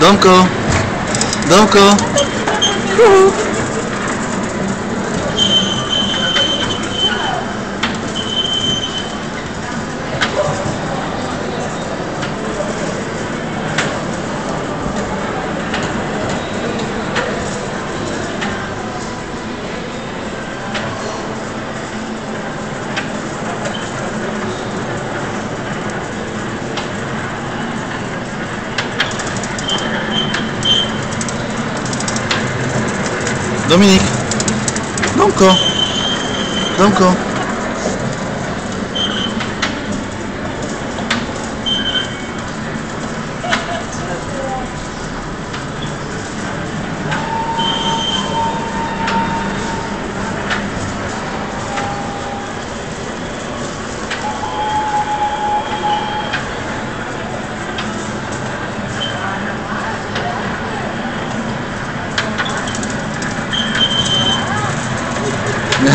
Danko. Danko. Dominique. Duncan. Duncan.